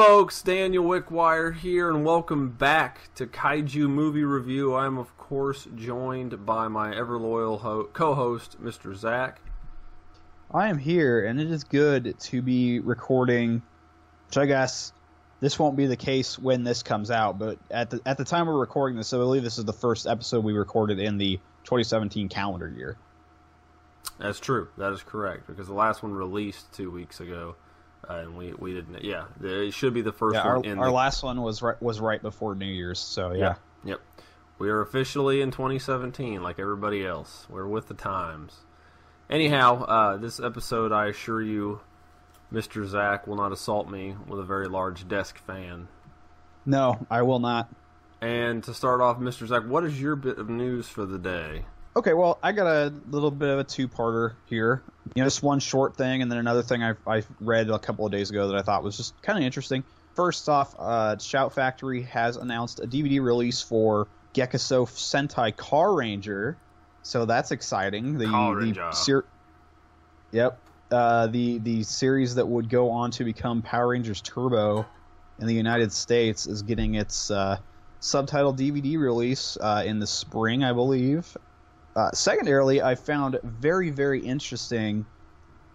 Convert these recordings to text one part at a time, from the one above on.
Folks. Daniel Wickwire here, and welcome back to Kaiju Movie Review. I'm, of course, joined by my ever loyal ho- co host, Mr. Zach. I am here, and it is good to be recording, which I guess this won't be the case when this comes out, but at the, at the time we're recording this, I believe this is the first episode we recorded in the 2017 calendar year. That's true. That is correct, because the last one released two weeks ago. Uh, and we, we didn't. Yeah, it should be the first Yeah, our, one. in our the, last one was right, was right before New Year's, so yeah. Yep. We are officially in 2017, like everybody else. We're with the times. Anyhow, uh, this episode, I assure you, Mr. Zach will not assault me with a very large desk fan. No, I will not. And to start off, Mr. Zach, what is your bit of news for the day? Okay, well, I got a little bit of a two-parter here. You know, just one short thing, and then another thing I, I read a couple of days ago that I thought was just kind of interesting. First off, uh, Shout Factory has announced a DVD release for Gekuso Sentai Car Ranger, so that's exciting. The, Car the Ranger. ser- yep, uh, the the series that would go on to become Power Rangers Turbo in the United States is getting its uh, subtitle DVD release uh, in the spring, I believe. Uh, secondarily, I found very, very interesting.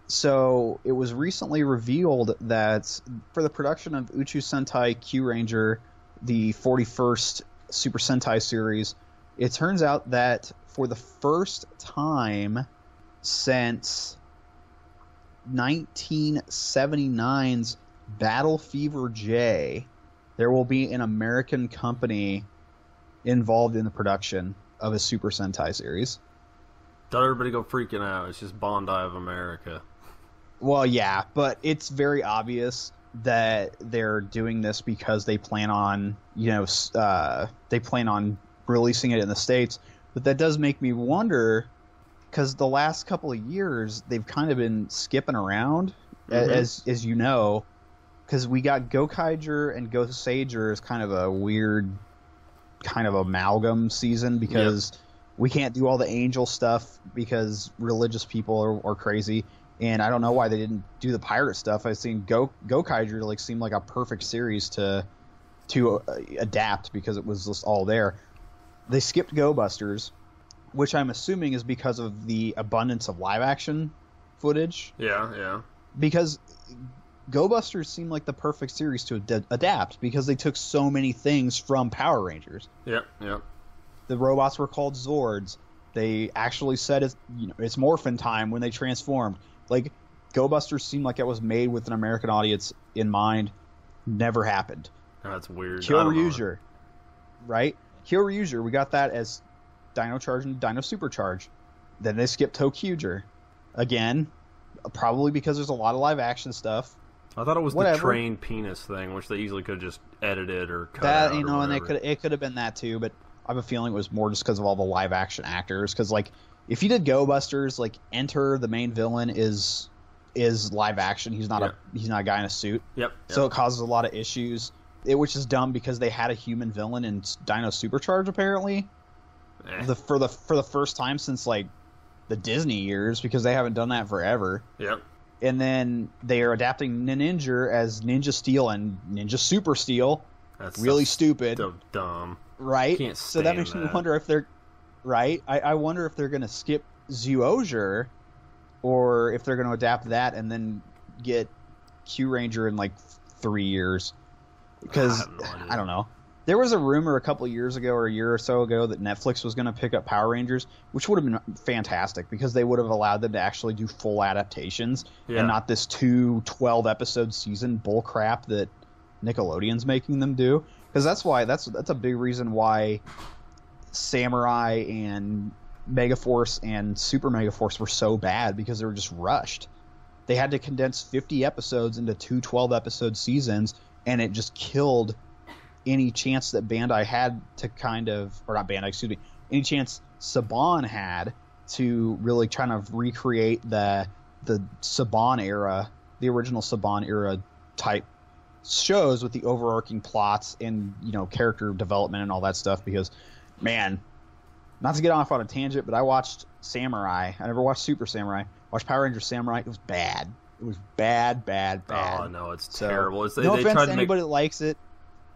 So it was recently revealed that for the production of Uchu Sentai Kyuranger, the 41st Super Sentai series, it turns out that for the first time since 1979's Battle Fever J, there will be an American company involved in the production of a Super Sentai series. Don't everybody go freaking out. It's just Bandai of America. Well, yeah, but it's very obvious that they're doing this because they plan on, you know, uh, they plan on releasing it in the states. But that does make me wonder, because the last couple of years they've kind of been skipping around, Mhm. as as you know, because we got Gokaiger and Goseiger is kind of a weird, kind of amalgam season because we can't do all the angel stuff because religious people are, are crazy and I don't know why they didn't do the pirate stuff. I've seen Go Go Gokaiger like seemed like a perfect series to to uh, adapt because it was just all there. They skipped Go Busters, which I'm assuming is because of the abundance of live action footage. Yeah, yeah. Because Go Busters seemed like the perfect series to ad- adapt because they took so many things from Power Rangers Yep, yep. the robots were called Zords. They actually said it's you know it's morphin time when they transformed. Like Go Busters seemed like it was made with an American audience in mind. Never happened. That's weird. I Kill don't know. Ryuger, right? Kyoryuger. We got that as Dino Charge and Dino Supercharge. Then they skipped ToQger. Again, probably because there's a lot of live action stuff. I thought it was the Whatever. trained penis thing, which they easily could have just edited or cut that out you know, and it could it could have been that too, but I have a feeling it was more just because of all the live action actors. Because like, if you did Go Busters, like Enter the main villain is is live action. He's not Yeah. a he's not a guy in a suit, Yep. so it causes a lot of issues. It, which is dumb because they had a human villain in Dino Supercharge apparently Eh, the for the for the first time since like the Disney years because they haven't done that forever. Yep. And then they are adapting Ninja as Ninja Steel and Ninja Super Steel. That's Really so stupid. So dumb. right? So that makes me wonder if they're right. I, I wonder if they're going to skip Zyuohger, or if they're going to adapt that and then get Kyuranger in like three years. Because I no. I don't know. There was a rumor a couple years ago or a year or so ago that Netflix was going to pick up Power Rangers, which would have been fantastic because they would have allowed them to actually do full adaptations Yeah. and not this two 12 episode season bullcrap that Nickelodeon's making them do. Because that's why that's that's a big reason why Samurai and Megaforce and Super Megaforce were so bad because they were just rushed. They had to condense 50 episodes into two 12 episode seasons, and it just killed any chance that Bandai had to kind of, or not Bandai, excuse me, any chance Saban had to really kind of recreate the the Saban era, the original Saban era type shows with the overarching plots and you know character development and all that stuff. Because, man, not to get off on a tangent, but I watched Samurai. I never watched Super Samurai. Watched Power Rangers Samurai. It was bad. It was bad, bad, bad. Oh no, it's So, terrible. It's, they, no they offense tried to to make anybody that likes it.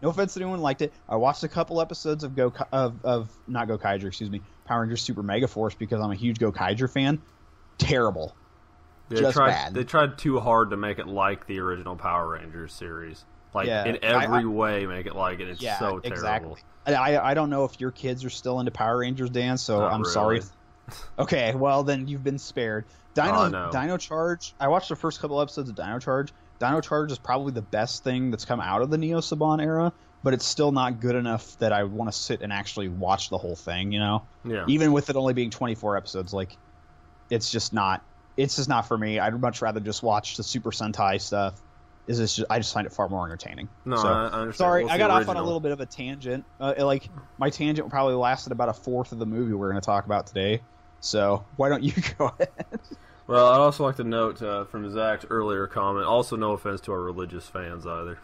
No offense to anyone liked it. I watched a couple episodes of Go of, of not Gokaiger, excuse me, Power Rangers Super Mega Force because I'm a huge Gokaiger fan. Terrible. they just tried bad. they tried too hard to make it like the original Power Rangers series. Like Yeah, in every I- way, make it like it. It's yeah, so terrible. exactly. I, I I don't know if your kids are still into Power Rangers, Dan. So Not I'm really. sorry. Okay, well then you've been spared. Oh, Dino Oh, no. Dino Charge. I watched the first couple episodes of Dino Charge. Dino Charge is probably the best thing that's come out of the Neo Saban era, but it's still not good enough that I want to sit and actually watch the whole thing. You know, Yeah. even with it only being 24 episodes, like it's just not. It's just not for me. I'd much rather just watch the Super Sentai stuff. Is this? Just, I just find it far more entertaining. No, So- I, I understand. Sorry, What's I got off on a little bit of a tangent. Uh, it, like my tangent probably lasted about a fourth of the movie we're going to talk about today. So why don't you go ahead? Well, I'd also like to note uh, from Zach's earlier comment. Also, no offense to our religious fans either.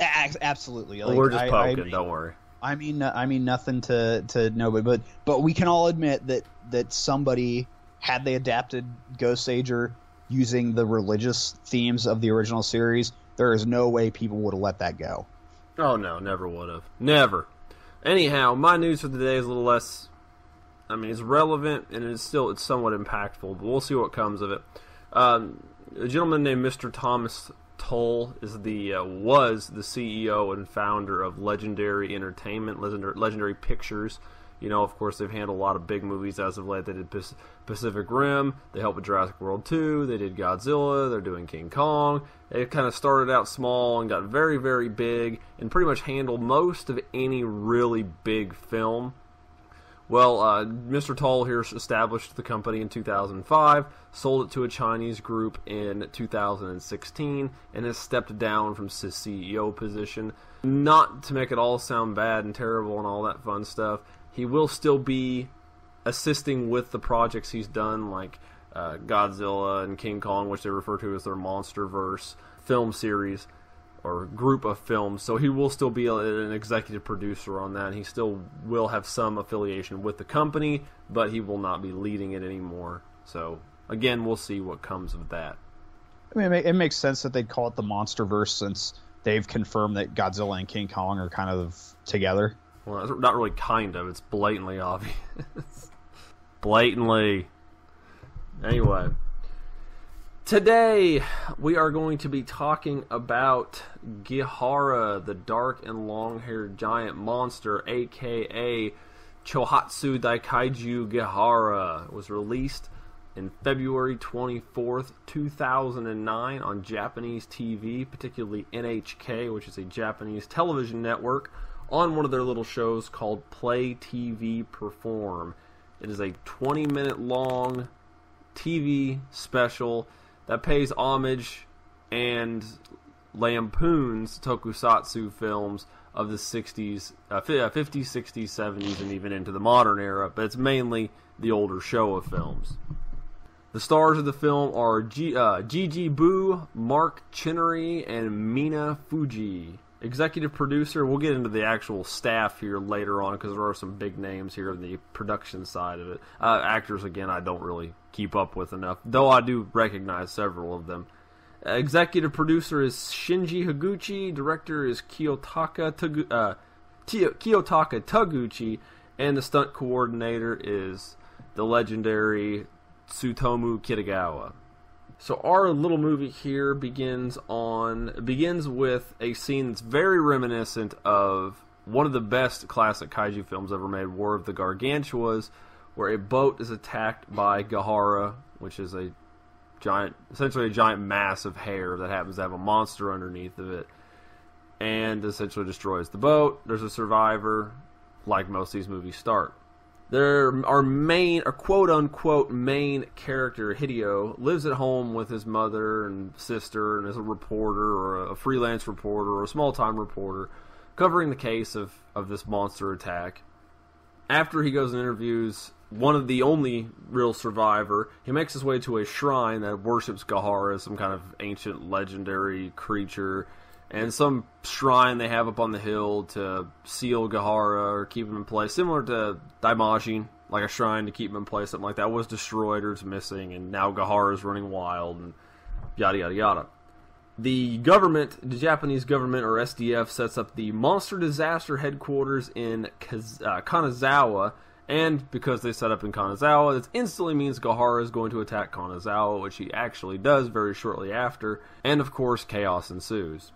Absolutely, like, We're just I- poking. I, mean, don't worry. I mean, I mean nothing to to nobody, but but we can all admit that that somebody had they adapted Goseiger using the religious themes of the original series, there is no way people would have let that go. Oh no, never would have. Never. Anyhow, my news for the day is a little less. I mean, it's relevant and it's still it's somewhat impactful, but we'll see what comes of it. Um, a gentleman named Mr. Thomas Tull is the uh, was the CEO and founder of Legendary Entertainment, Legendary, Legendary Pictures. You know, of course, they've handled a lot of big movies as of late. They did Pacific Rim. They helped with Jurassic World 2. They did Godzilla. They're doing King Kong. It kind of started out small and got very, very big and pretty much handled most of any really big film. Well, uh, Mr. Tull here established the company in 2005, sold it to a Chinese group in 2016, and has stepped down from his CEO position. Not to make it all sound bad and terrible and all that fun stuff, he will still be assisting with the projects he's done, like uh, Godzilla and King Kong, which they refer to as their MonsterVerse film series or group of films. So he will still be a, an executive producer on that. He still will have some affiliation with the company, but he will not be leading it anymore. So again, we'll see what comes of that. I mean, it, it makes sense that they'd call it the MonsterVerse since they've confirmed that Godzilla and King Kong are kind of together. Well, not really kind of. It's blatantly obvious. blatantly. Anyway, today we are going to be talking about Gehara, the dark and long-haired giant monster, aka Chohatsu Daikaiju Gehara. It was released in February 24th, 2009 on Japanese TV, particularly NHK, which is a Japanese television network, on one of their little shows called Play TV Perform. It is a 20 minute long TV special that pays homage and lampoons tokusatsu films of the 60s, uh, uh, 50s, 60s, 70s, and even into the modern era, but it's mainly the older Showa films. The stars of the film are G, uh, Gigi Boo, Mark Chinnery, and Mina Fuji. Executive producer, we'll get into the actual staff here later on because there are some big names here in the production side of it. Uh, actors, again, I don't really keep up with enough, though I do recognize several of them. Uh, executive producer is Shinji Higuchi, director is Kiyotaka, Tagu- uh, Kiyotaka Taguchi, and the stunt coordinator is the legendary Tsutomu Kitagawa. So our little movie here begins on begins with a scene that's very reminiscent of one of the best classic kaiju films ever made, War of the Gargantuas, where a boat is attacked by Gehara, which is a giant, essentially a giant mass of hair that happens to have a monster underneath of it, and essentially destroys the boat. There's a survivor, like most of these movies start. There, our main, or quote unquote main character, Hideo, lives at home with his mother and sister, and is a reporter or a freelance reporter or a small time reporter, covering the case of, of this monster attack. After he goes and interviews one of the only real survivor, he makes his way to a shrine that worships Gehara, some kind of ancient legendary creature, and some shrine they have up on the hill to seal Gehara or keep him in place, similar to Daimajin, like a shrine to keep him in place, something like that, was destroyed or is missing, and now Gehara is running wild, and yada yada yada. The government, the Japanese government or SDF, sets up the Monster Disaster Headquarters in uh, Kanazawa, and because they set up in Kanazawa, this instantly means Gehara is going to attack Kanazawa, which he actually does very shortly after, and of course, chaos ensues.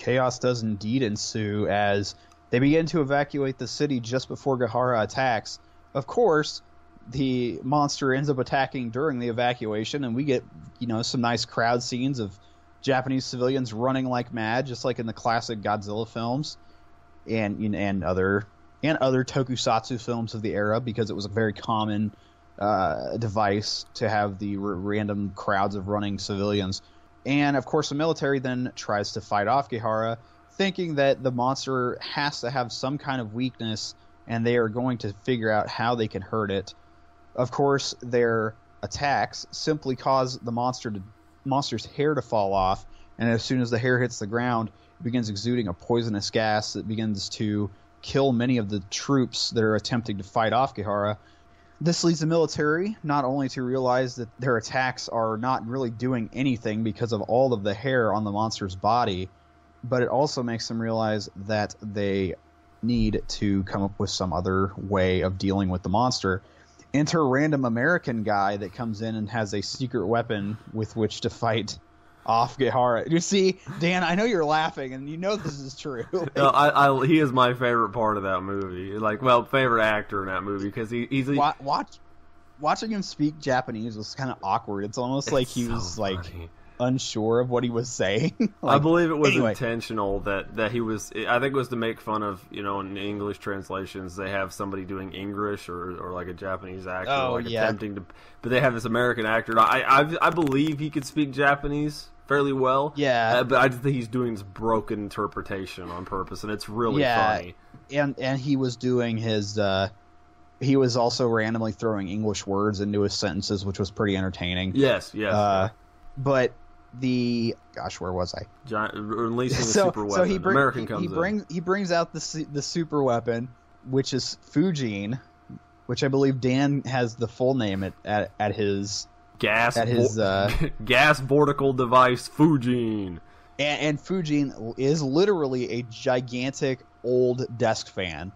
Chaos does indeed ensue as they begin to evacuate the city just before Gehara attacks. Of course, the monster ends up attacking during the evacuation, and we get, you know, some nice crowd scenes of Japanese civilians running like mad, just like in the classic Godzilla films, and and other and other tokusatsu films of the era, because it was a very common uh, device to have the r- random crowds of running civilians. And of course, the military then tries to fight off Gehara, thinking that the monster has to have some kind of weakness, and they are going to figure out how they can hurt it. Of course, their attacks simply cause the monster to monster's hair to fall off, and as soon as the hair hits the ground, it begins exuding a poisonous gas that begins to kill many of the troops that are attempting to fight off Gehara. This leads the military not only to realize that their attacks are not really doing anything because of all of the hair on the monster's body, but it also makes them realize that they need to come up with some other way of dealing with the monster. Enter a random American guy that comes in and has a secret weapon with which to fight off Gehara. You see, Dan, I know you're laughing, and you know this is true. No, I, I, he is my favorite part of that movie. Like, well, favorite actor in that movie because he, he's Wa- watch watching him speak Japanese was kind of awkward. It's almost like he so was like funny. Unsure of what he was saying. I believe it was anyway. intentional that, that he was. I think it was to make fun of you know in English translations they have somebody doing English or, or like a Japanese actor Oh, like yeah. attempting to, but they have this American actor. I, I I believe he could speak Japanese fairly well. Yeah. uh, but I just think he's doing this broken interpretation on purpose, and it's really Yeah. funny. and and he was doing his. uh he was also randomly throwing English words into his sentences, which was pretty entertaining. Yes, yes. Uh, but the gosh, where was I? Giant, releasing the so, super weapon. so he, bring, American he, comes he in. brings he brings out the the super weapon, which is Fujin, which I believe Dan has the full name at at, at his gas at his, vo- uh, gas vortical device Fujin. and, and Fujin is literally a gigantic old desk fan.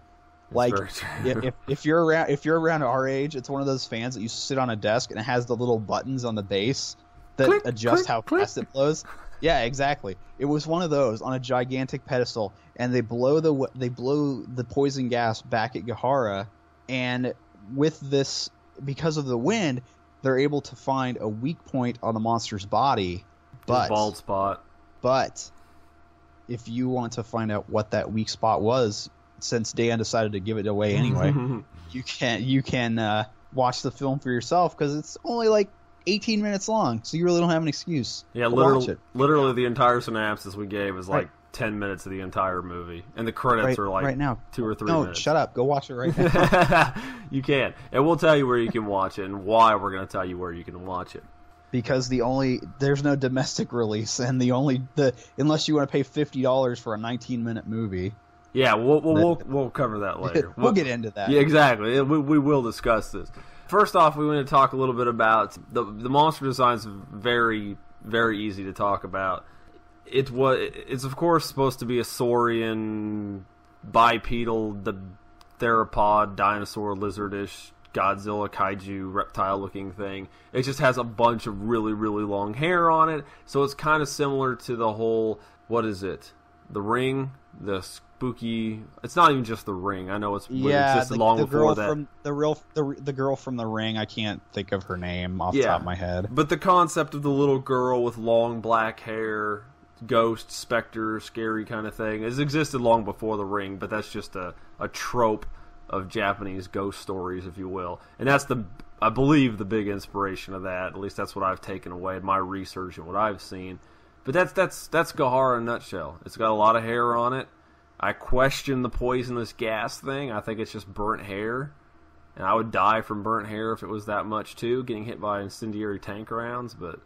Like very true. if, if if you're around if you're around our age, it's one of those fans that you sit on a desk and it has the little buttons on the base that Click, adjust click, how click. fast it blows. Yeah, exactly. It was one of those on a gigantic pedestal, and they blow the they blow the poison gas back at Gehara, and with this because of the wind, they're able to find a weak point on the monster's body. But bald spot. but if you want to find out what that weak spot was, since Dan decided to give it away anyway, you can you can uh, watch the film for yourself because it's only like 18 minutes long, so you really don't have an excuse. yeah, literally, literally the entire synopsis we gave is like Right. ten minutes of the entire movie, and the credits Right, are like right now. two or three No, minutes. shut up. Go watch it right now. you can, and we'll tell you where you can watch it and why we're going to tell you where you can watch it. because the only there's no domestic release, and the only the unless you want to pay fifty dollars for a 19 minute movie, Yeah, we'll we'll we'll, we'll cover that later. we'll get into that. Yeah, exactly. We, we will discuss this. First off, we want to talk a little bit about the the monster designs. Very very easy to talk about. It was it's of course supposed to be a saurian bipedal, the theropod, dinosaur, lizardish, Godzilla, kaiju, reptile looking thing. It just has a bunch of really really long hair on it, so it's kind of similar to the whole what is it? The ring, the spooky. It's not even just the ring. I know it's Yeah, existed the, long the before girl that. from the real the, the girl from the ring. I can't think of her name off the top of my head. But the concept of the little girl with long black hair, ghost, specter, scary kind of thing has existed long before the ring, but that's just a, a trope of Japanese ghost stories, if you will. And that's the, I believe, the big inspiration of that. At least that's what I've taken away in my research and what I've seen. But that's that's that's Gehara in a nutshell. It's got a lot of hair on it. I question the poisonous gas thing. I think it's just burnt hair. And I would die from burnt hair if it was that much too, getting hit by incendiary tank rounds. But,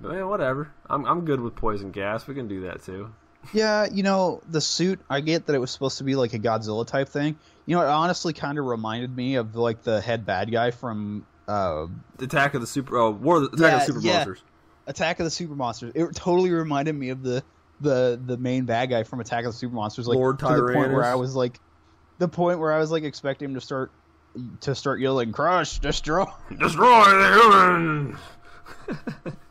but yeah, whatever. I'm I'm good with poison gas. We can do that too. Yeah, you know, the suit, I get that it was supposed to be like a Godzilla type thing. You know, it honestly kind of reminded me of like the head bad guy from uh Attack of the Super, oh, War of the Attack of the Super yeah. Monsters. Attack of the Super Monsters. It totally reminded me of the the the main bad guy from Attack of the Super Monsters. Like Lord to the point where I was like, the point where I was like expecting him to start to start yelling, "Crush, destroy." Destroy the humans.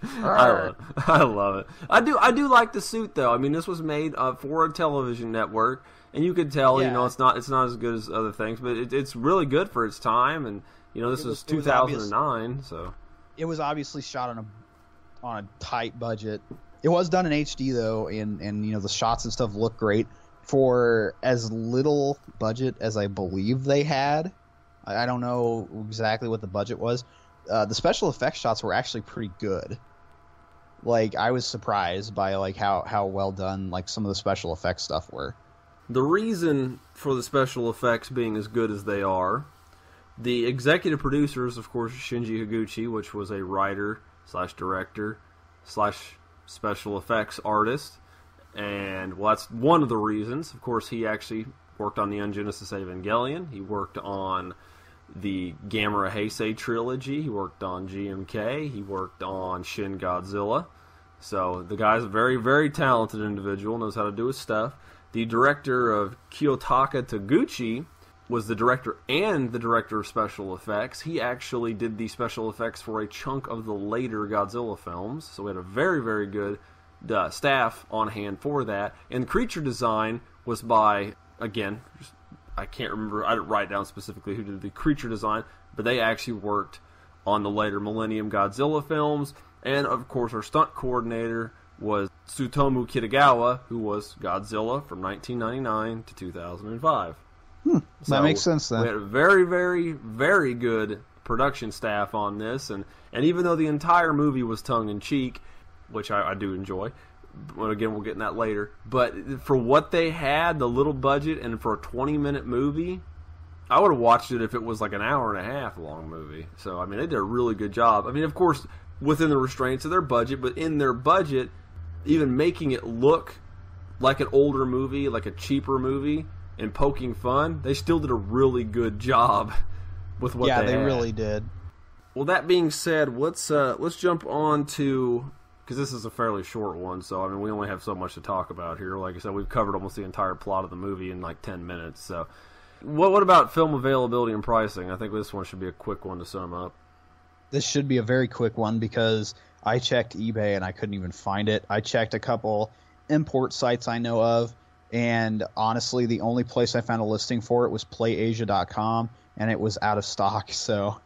I love, I love it. I do. I do like the suit though. I mean, this was made uh, for a television network, and you could tell. You know, it's not. It's not as good as other things, but it, it's really good for its time. And you know, this It was, was- it was obvious. 2009, so It was obviously shot on a on a tight budget. It was done in HD though, and and you know the shots and stuff look great for as little budget as I believe they had. I, I don't know exactly what the budget was. Uh, the special effects shots were actually pretty good. Like I was surprised by like how how well done like some of the special effects stuff were. The reason for the special effects being as good as they are, the executive producers, of course, Shinji Higuchi, which was a writer slash director slash special effects artist, and well, that's one of the reasons. Of course, he actually worked on the Neon Genesis Evangelion. He worked on the Gamera Heisei trilogy. He worked on GMK. He worked on Shin Godzilla. So the guy's a very, very talented individual, knows how to do his stuff. The director of Kiyotaka Taguchi was the director and the director of special effects. He actually did the special effects for a chunk of the later Godzilla films. So we had a very, very good uh, staff on hand for that. And creature design was by, again, I can't remember, I didn't write down specifically who did the creature design, but they actually worked on the later Millennium Godzilla films. And of course, our stunt coordinator was Tsutomu Kitagawa, who was Godzilla from 1999 to 2005. Hmm, that makes sense then. We had a very, very, very good production staff on this, and and even though the entire movie was tongue in cheek, which I, I do enjoy. But again, we'll get in that later. But for what they had, the little budget, and for a 20 minute movie, I would have watched it if it was like an hour and a half long movie. So I mean, they did a really good job. I mean, of course, within the restraints of their budget, but in their budget, even making it look like an older movie, like a cheaper movie, and poking fun, they still did a really good job with what yeah, they, they really did. Well, that being said, let's uh, let's jump on to because this is a fairly short one. So I mean, we only have so much to talk about here. Like I said, we've covered almost the entire plot of the movie in like ten minutes. So, what what about film availability and pricing? I think this one should be a quick one to sum up. This should be a very quick one because I checked eBay and I couldn't even find it. I checked a couple import sites I know of, and honestly, the only place I found a listing for it was PlayAsia.com, and it was out of stock. So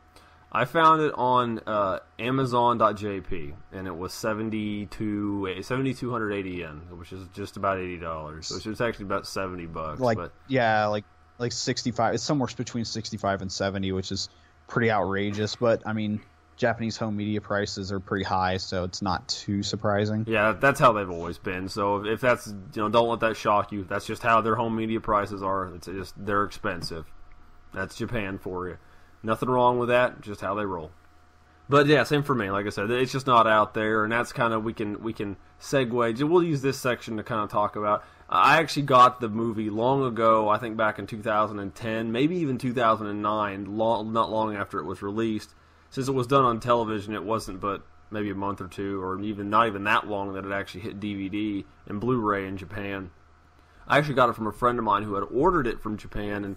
I found it on uh, Amazon.jp, and it was 72 7280 yen, which is just about eighty dollars. Which is actually about seventy bucks. like but yeah, like like 65. It's somewhere between 65 and 70, which is pretty outrageous. But I mean, Japanese home media prices are pretty high, so it's not too surprising. Yeah, that's how they've always been. So if that's you know, don't let that shock you. That's just how their home media prices are. It's just they're expensive. That's Japan for you. Nothing wrong with that. Just how they roll. But yeah, same for me. Like I said, it's just not out there, and that's kind of we can we can segue. We'll use this section to kind of talk about. I actually got the movie long ago. I think back in 2010, maybe even 2009. Long, not long after it was released. Since it was done on television, it wasn't but maybe a month or two, or even not even that long that it actually hit DVD and Blu-ray in Japan. I actually got it from a friend of mine who had ordered it from Japan, and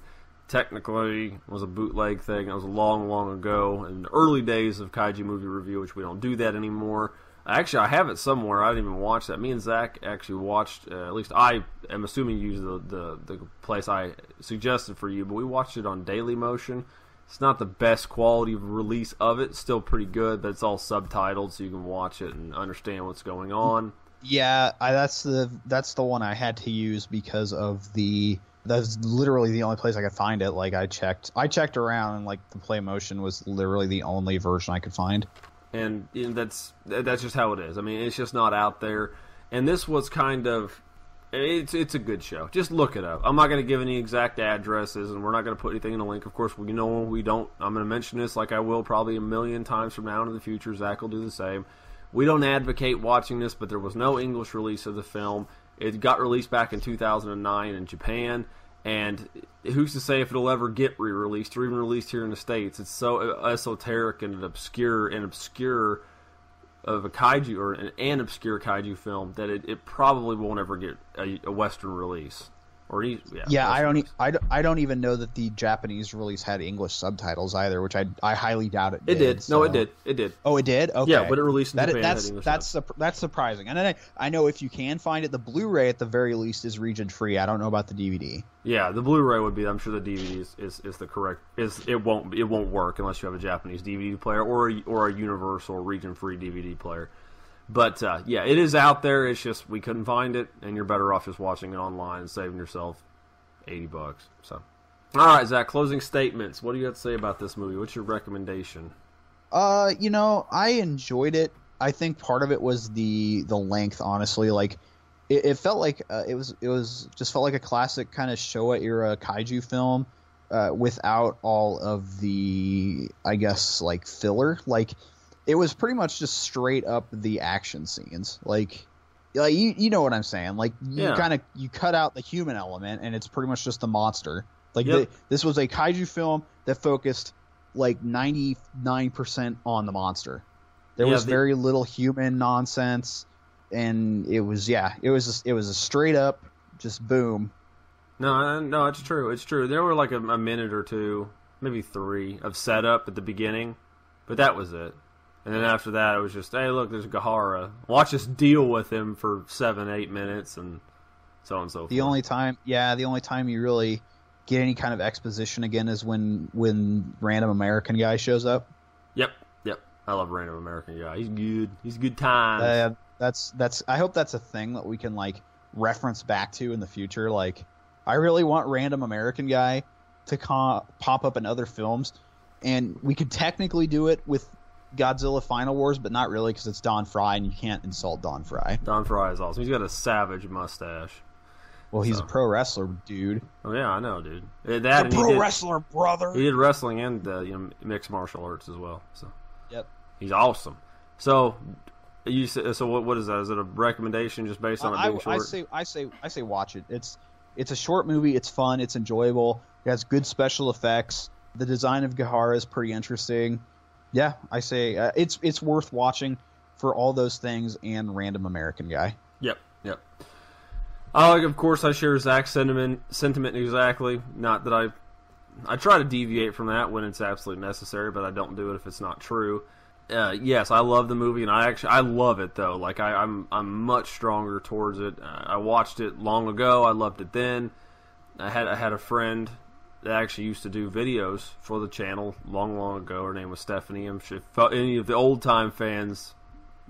technically it was a bootleg thing. It was long, long ago in the early days of Kaiju movie review, which we don't do that anymore. Actually, I have it somewhere. I didn't even watch that. Me and Zach actually watched. Uh, at least I am assuming you used the, the the place I suggested for you, but we watched it on Daily Motion. It's not the best quality of release of it. Still pretty good, but it's all subtitled, so you can watch it and understand what's going on. Yeah, I, that's the that's the one I had to use because of the that's literally the only place I could find it. Like I checked, I checked around, and like the Play Motion was literally the only version I could find. and you know, that's that's just how it is. I mean, it's just not out there. And this was kind of it's it's a good show. Just look it up. I'm not going to give any exact addresses, and we're not going to put anything in the link. Of course, we know we don't. I'm going to mention this like I will probably a million times from now into the future. Zach will do the same. We don't advocate watching this, but there was no English release of the film. It got released back in 2009 in Japan, and who's to say if it'll ever get re-released or even released here in the states? It's so esoteric and obscure and obscure of a kaiju or an, an obscure kaiju film that it, it probably won't ever get a, a Western release. Or yeah, yeah I don't, e- I don't. I don't even know that the Japanese release had English subtitles either, which I I highly doubt it. It did. so- No, it did. It did. Oh, it did. Okay. Yeah, but it released in That, Japan. that's that's sup- that's surprising. And then I, I know if you can find it, the Blu-ray at the very least is region free. I don't know about the DVD. Yeah, the Blu-ray would be. I'm sure the DVD is, is, is the correct. Is it won't it won't work unless you have a Japanese DVD player or a, or a universal region-free DVD player. But uh, yeah, it is out there. It's just we couldn't find it, and you're better off just watching it online and saving yourself eighty bucks. So, all right, Zach. Closing statements. What do you have to say about this movie? What's your recommendation? Uh, you know, I enjoyed it. I think part of it was the the length. Honestly, like it, it felt like uh, it was it was just felt like a classic kind of Showa era kaiju film uh, without all of the I guess like filler. Like it was pretty much just straight up the action scenes. Like like you, you know what I'm saying. Like you Yeah. kind of you cut out the human element and it's pretty much just the monster. Like Yep. the, this was a kaiju film that focused like 99% on the monster. There Yeah, was the- very little human nonsense and it was yeah, it was it was a straight up just boom. No, no, it's true. It's true. There were like a, a minute or two, maybe three, of setup at the beginning, but that was it. And then after that, it was just, hey, look, there's Gehara. Watch us deal with him for seven, eight minutes, and so on and so forth. The only time yeah, the only time you really get any kind of exposition again is when when random American guy shows up. Yep, yep. I love Random American Guy. He's good. He's good times. Uh, that's that's. I hope that's a thing that we can like reference back to in the future. Like, I really want random American guy to pop up in other films, and we could technically do it with Godzilla Final Wars, but not really because it's Don Frye, and you can't insult Don Frye. Don Frye is awesome. He's got a savage mustache. Well, he's So. a pro wrestler, dude. Oh yeah, I know, dude. Uh, That he did, wrestler, brother. he did wrestling and uh, you know, mixed martial arts as well. So Yep. he's awesome. So you so what? What is that? Is it a recommendation just based on it I, being I short? say I say I say watch it. It's it's a short movie. It's fun. It's enjoyable. It has good special effects. The design of Gehara is pretty interesting. Yeah, I say uh, it's it's worth watching for all those things and Random American Guy. Yep, yep. Like, of course, I share Zach's sentiment. Sentiment exactly. Not that I, I try to deviate from that when it's absolutely necessary, but I don't do it if it's not true. Uh, yes, I love the movie, and I actually I love it though. Like I, I'm I'm much stronger towards it. Uh, I watched it long ago. I loved it then. I had I had a friend that actually used to do videos for the channel long, long ago. Her name was Stephanie. I'm sure if any of the old time fans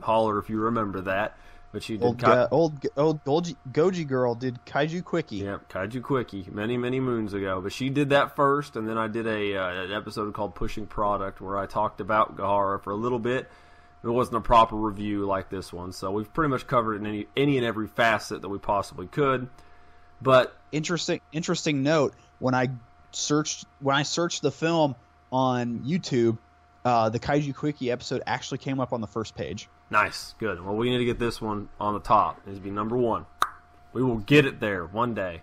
holler if you remember that. But she did Old uh, old old Goji, Goji girl did Kaiju Quickie. Yep, Kaiju Quickie, many many moons ago. But she did that first, and then I did a uh, an episode called Pushing Product where I talked about Gehara for a little bit. It wasn't a proper review like this one, so we've pretty much covered it in any any and every facet that we possibly could. But Interesting interesting note when I searched when I searched the film on YouTube, uh, the Kaiju Quickie episode actually came up on the first page. nice, good. Well, we need to get this one on the top. It's be number one. We will get it there one day.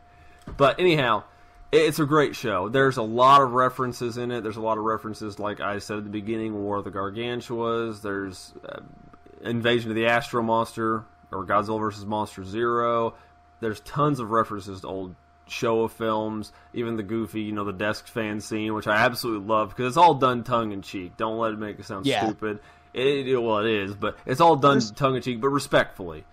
But anyhow, it's a great show. There's a lot of references in it. There's a lot of references, like I said at the beginning, War of the Gargantuas. There's uh, Invasion of the Astro Monster or Godzilla versus Monster Zero. There's tons of references to old Showa films, even the goofy, you know, the desk fan scene, which I absolutely love because it's all done tongue in cheek. Don't let it make it sound Yeah. stupid. It, it- well, it is, but it's all done tongue in cheek, but respectfully.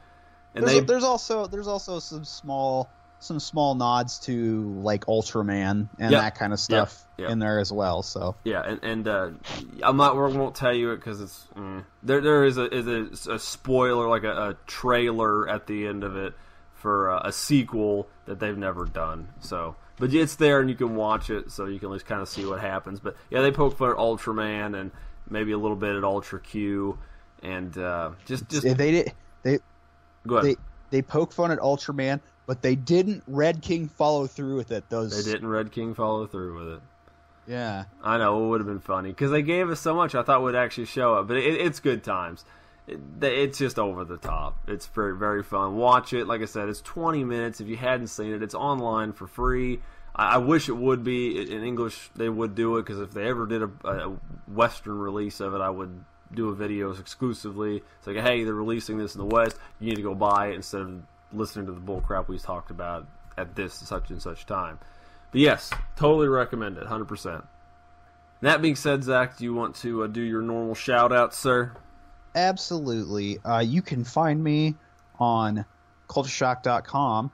And There's, they, there's also there's also some small some small nods to like Ultraman and Yep. that kind of stuff Yep. in there as well. So Yeah, and and uh, I'm not. I won't tell you it because it's mm. there. There is a is a, a spoiler, like a, a trailer at the end of it for uh, a sequel that they've never done. So, but it's there and you can watch it, so you can at least kind of see what happens. But yeah, they poke fun at Ultraman and maybe a little bit at Ultra Q, and uh, just just they did they go ahead. they they poke fun at Ultraman, but they didn't Red King follow through with it. Those They didn't Red King follow through with it. yeah. I know it would have been funny because they gave us so much I thought would actually show up, but it, it's good times. It, it's just over the top. It's very very fun. Watch it. Like I said, it's 20 minutes. If you hadn't seen it, it's online for free. I, I wish it would be in English. They would do it because if they ever did a, a Western release of it, I would do a video exclusively. It's like, hey, they're releasing this in the West. You need to go buy it instead of listening to the bull crap we talked about at this such and such time. But yes, totally recommend it, hundred percent. That being said, Zach, do you want to uh, do your normal shout out, sir? Absolutely. Uh, you can find me on kultureshocked.com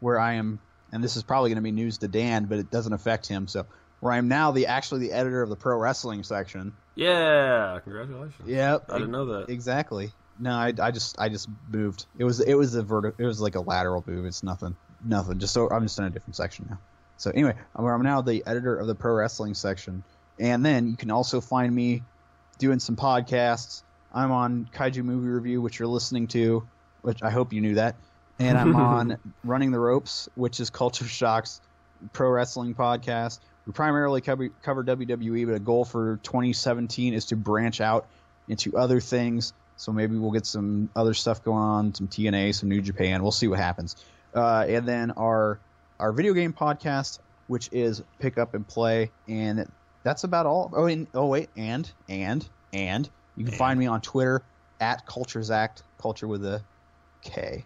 where I am, and this is probably going to be news to Dan, but it doesn't affect him. So, where I am now the actually the editor of the pro wrestling section. Yeah, congratulations. Yep, I didn't know that. Exactly. No, I, I just I just moved. It was it was a verti- It was like a lateral move. It's nothing, nothing. Just so I'm just in a different section now. So anyway, I'm, I'm now the editor of the pro wrestling section, and then you can also find me doing some podcasts. I'm on Kaiju Movie Review, which you're listening to, which I hope you knew that, and I'm on Running the Ropes, which is Culture Shock's pro wrestling podcast. We primarily cover, cover WWE, but a goal for 2017 is to branch out into other things. So maybe we'll get some other stuff going on, some TNA, some New Japan. We'll see what happens. Uh, and then our our video game podcast, which is Pick Up and Play, and that's about all. Oh, and, oh wait, and and and you can find me on Twitter at Culturesact, culture with a K.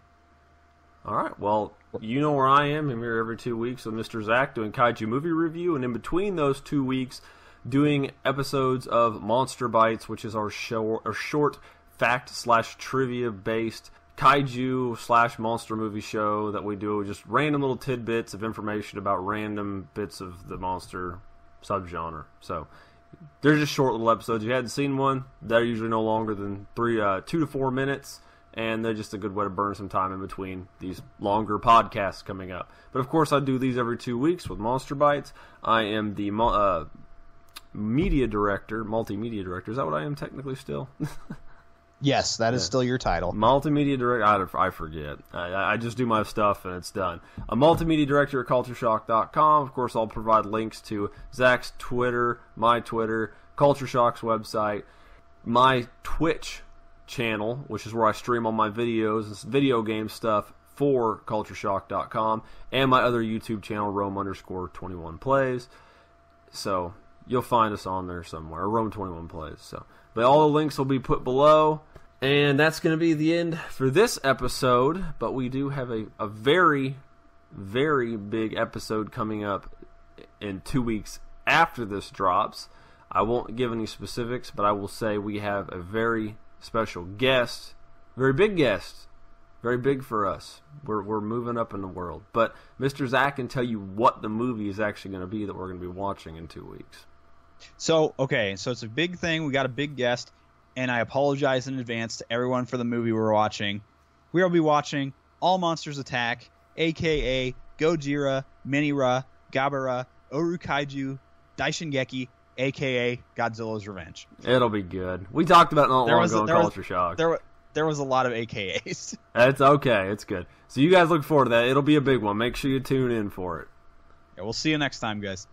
All right. Well, you know where I am. I'm here every two weeks with Mr. Zach doing Kaiju movie review, and in between those two weeks, doing episodes of Monster Bites, which is our show, our short fact slash trivia based kaiju slash monster movie show that we do just random little tidbits of information about random bits of the monster subgenre. So they're just short little episodes. If you hadn't seen one, they're usually no longer than three, uh, two to four minutes, and they're just a good way to burn some time in between these longer podcasts coming up. But of course, I do these every two weeks with Monster Bites. I am the uh, media director, multimedia director. Is that what I am technically still? Yes, that is Yeah. still your title. multimedia director. I, I forget. I, I just do my stuff and it's done. A multimedia director at kultureshocked.com. Of course, I'll provide links to Zach's Twitter, my Twitter, Culture Shock's website, my Twitch channel, which is where I stream all my videos and video game stuff for kultureshocked.com, and my other YouTube channel, Roehm underscore 21 plays. So you'll find us on there somewhere. Roehm 21 plays. So, but all the links will be put below. And that's going to be the end for this episode. But we do have a, a very, very big episode coming up in two weeks after this drops. I won't give any specifics, but I will say we have a very special guest, very big guest, very big for us. We're, we're moving up in the world. But Mr. Zach can tell you what the movie is actually going to be that we're going to be watching in two weeks. So, okay, so it's a big thing. We got a big guest, and I apologize in advance to everyone for the movie we're watching. We will be watching All Monsters Attack, aka Gojira, Minira, Gabara, Orukaiju, Daishingeki, aka Godzilla's Revenge. It'll be good. We talked about it not There long a- ago was- Culture Shock. There, there was a lot of AKAs. It's okay. It's good. So you guys look forward to that. It'll be a big one. Make sure you tune in for it. yeah, we'll see you next time, guys.